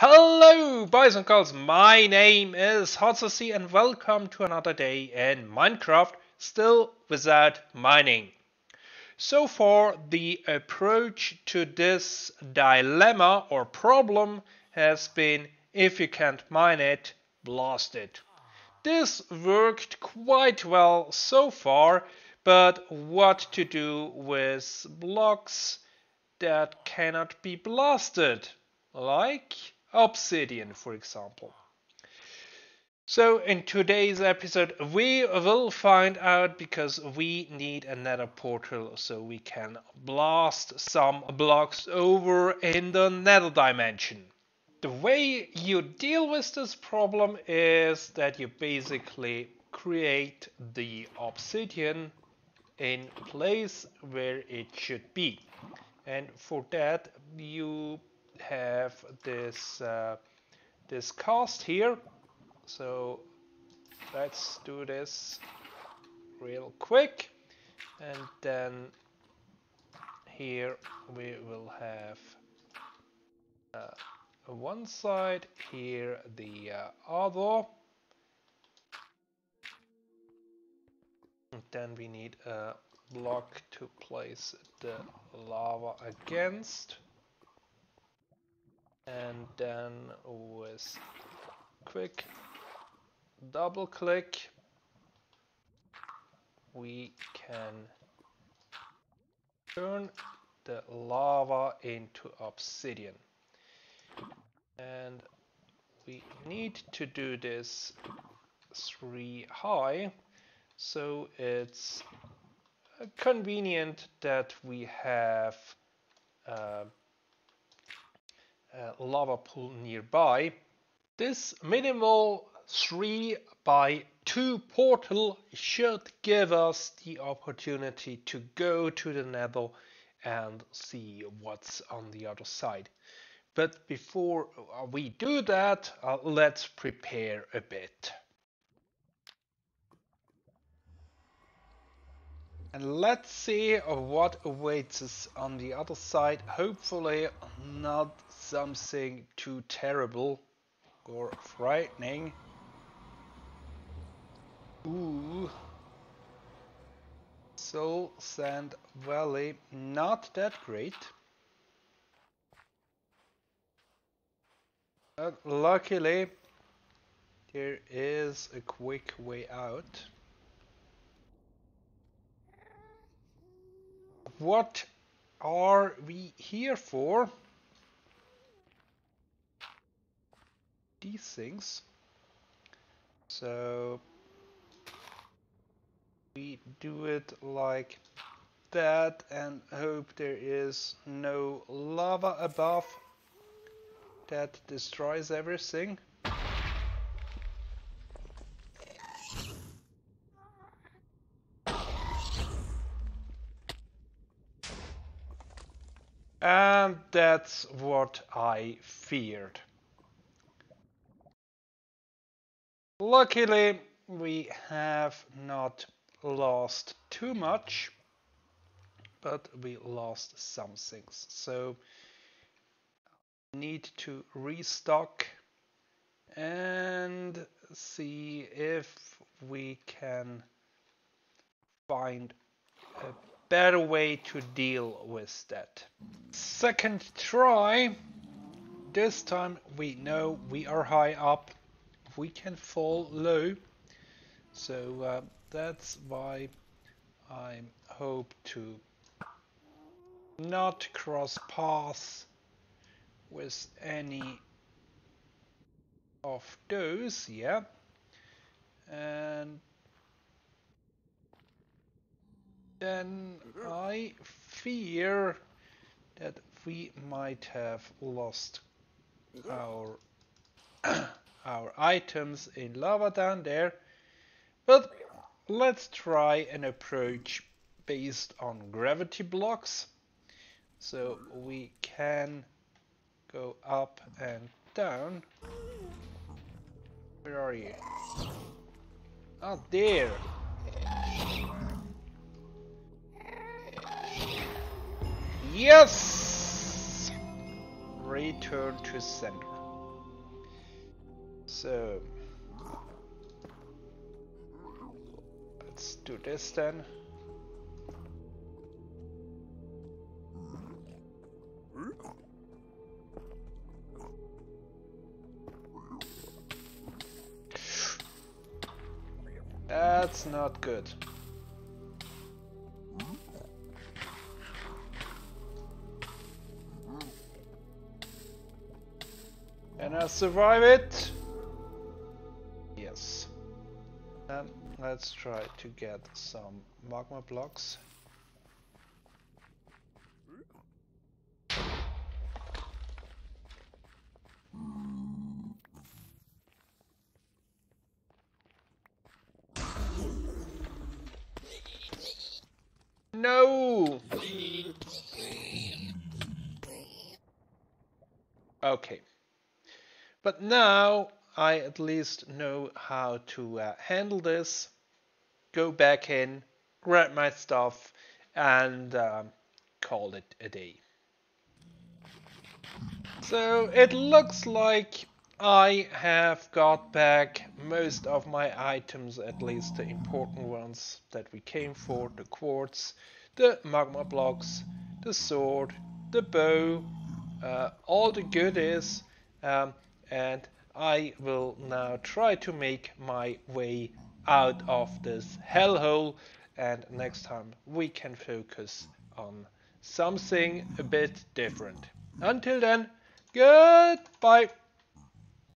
Hello, boys and girls. My name is Hotsasi, and welcome to another day in Minecraft, still without mining. So far, the approach to this dilemma or problem has been if you can't mine it, blast it. This worked quite well so far, but what to do with blocks that cannot be blasted? Like obsidian, for example. So in today's episode, we will find out because we need a nether portal so we can blast some blocks over in the nether dimension. The way you deal with this problem is that you basically create the obsidian in place where it should be. And for that you have this uh, this cast here. So let's do this real quick. And then here we will have uh, one side here the uh, other. And then we need a block to place the lava against and then with quick double click we can turn the lava into obsidian. And we need to do this three high so it's convenient that we have uh, uh, lava pool nearby. This minimal 3 by 2 portal should give us the opportunity to go to the nether and see what's on the other side. But before we do that, uh, let's prepare a bit. And let's see what awaits us on the other side. Hopefully not something too terrible or frightening. Ooh. Soul Sand Valley, not that great. But luckily, there is a quick way out. What are we here for? these things. So we do it like that and hope there is no lava above that destroys everything. And that's what I feared. Luckily, we have not lost too much, but we lost some things. So, need to restock and see if we can find a better way to deal with that. Second try. This time we know we are high up we can fall low. So uh, that's why I hope to not cross paths with any of those, yeah. And then I fear that we might have lost our our items in lava down there. But let's try an approach based on gravity blocks. So we can go up and down. Where are you? Oh, there. Yes! Return to center. So let's do this then. That's not good. Can I survive it? Yes. And let's try to get some magma blocks. No! Okay. But now I at least know how to uh, handle this. Go back in, grab my stuff, and um, call it a day. So it looks like I have got back most of my items, at least the important ones that we came for, the quartz, the magma blocks, the sword, the bow, uh, all the goodies, um, and I will now try to make my way out of this hellhole and next time we can focus on something a bit different. Until then, goodbye!